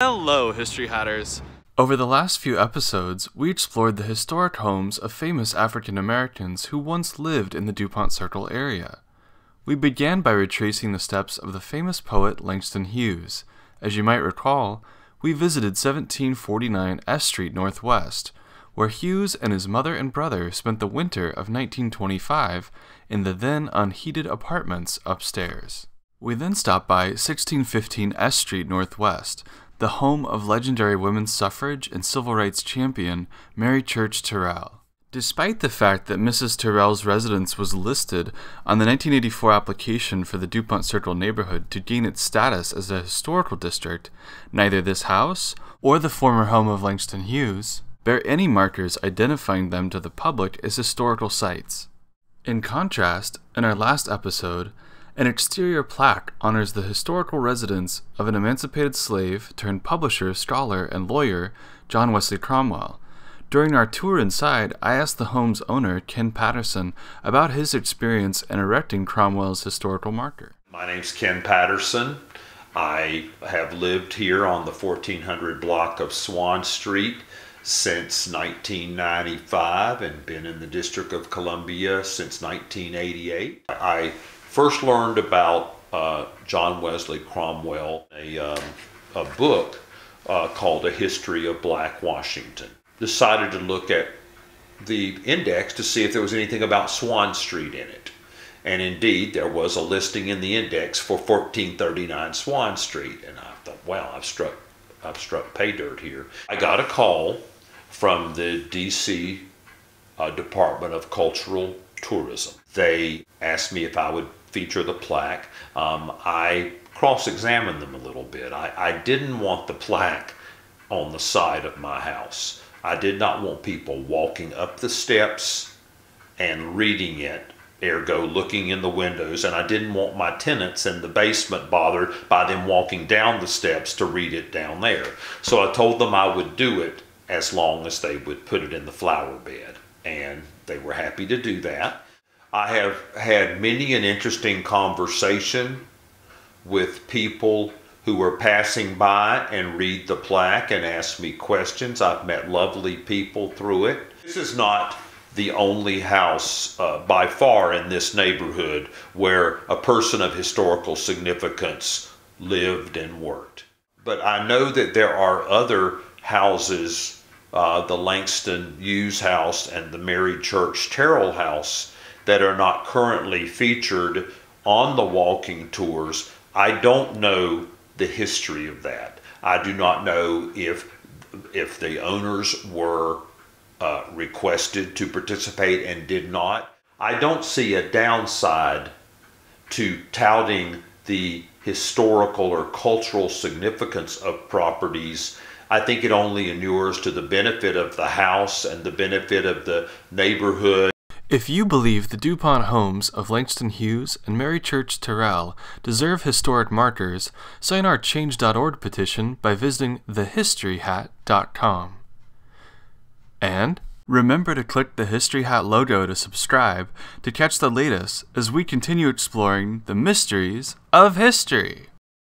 Hello, History Hatters. Over the last few episodes, we explored the historic homes of famous African Americans who once lived in the Dupont Circle area. We began by retracing the steps of the famous poet Langston Hughes. As you might recall, we visited 1749 S Street Northwest, where Hughes and his mother and brother spent the winter of 1925 in the then unheated apartments upstairs. We then stopped by 1615 S Street Northwest, the home of legendary women's suffrage and civil rights champion Mary Church Terrell. Despite the fact that Mrs. Terrell's residence was listed on the 1984 application for the Dupont Circle neighborhood to gain its status as a historical district, neither this house or the former home of Langston Hughes bear any markers identifying them to the public as historical sites. In contrast, in our last episode, an exterior plaque honors the historical residence of an emancipated slave turned publisher, scholar, and lawyer, John Wesley Cromwell. During our tour inside, I asked the home's owner, Ken Patterson, about his experience in erecting Cromwell's historical marker. My name's Ken Patterson. I have lived here on the 1400 block of Swann Street since 1995 and been in the District of Columbia since 1988. I first learned about uh, John Wesley Cromwell, a, um, a book uh, called A History of Black Washington. Decided to look at the index to see if there was anything about Swann Street in it. And indeed, there was a listing in the index for 1439 Swann Street. And I thought, wow, I've struck, I've struck pay dirt here. I got a call from the DC uh, Department of Cultural Tourism. They asked me if I would feature the plaque. Um, I cross-examined them a little bit. I, I didn't want the plaque on the side of my house. I did not want people walking up the steps and reading it, ergo looking in the windows, and I didn't want my tenants in the basement bothered by them walking down the steps to read it down there. So I told them I would do it as long as they would put it in the flower bed, and they were happy to do that. I have had many an interesting conversation with people who were passing by and read the plaque and ask me questions. I've met lovely people through it. This is not the only house uh, by far in this neighborhood where a person of historical significance lived and worked. But I know that there are other houses, uh, the Langston Hughes house and the Mary Church Terrell house, that are not currently featured on the walking tours. I don't know the history of that. I do not know if if the owners were uh, requested to participate and did not. I don't see a downside to touting the historical or cultural significance of properties. I think it only inures to the benefit of the house and the benefit of the neighborhood. If you believe the Dupont homes of Langston Hughes and Mary Church Terrell deserve historic markers, sign our Change.org petition by visiting thehistoryhat.com. And remember to click the History Hat logo to subscribe to catch the latest as we continue exploring the mysteries of history.